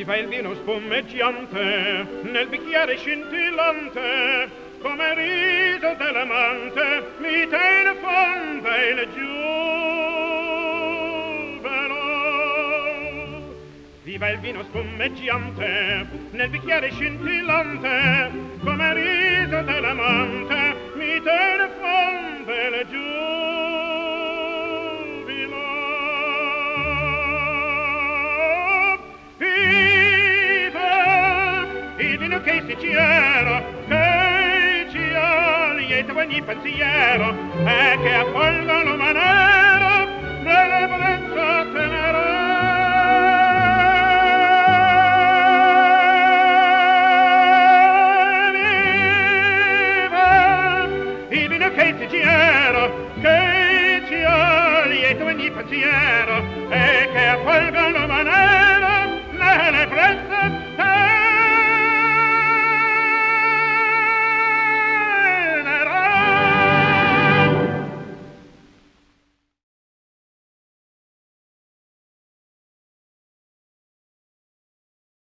Viva il vino spumeggiante nel bicchiere scintillante come riso dell'amante mi tiene fonda il giuvelo. Viva il vino spumeggiante nel bicchiere scintillante come riso dell'amante che si c'era, che ci ha lieto ogni pensiero e che affolgano manera nelle potenza tenere. Che c'era, che ci ha lieto ogni pensiero e che affolgano manera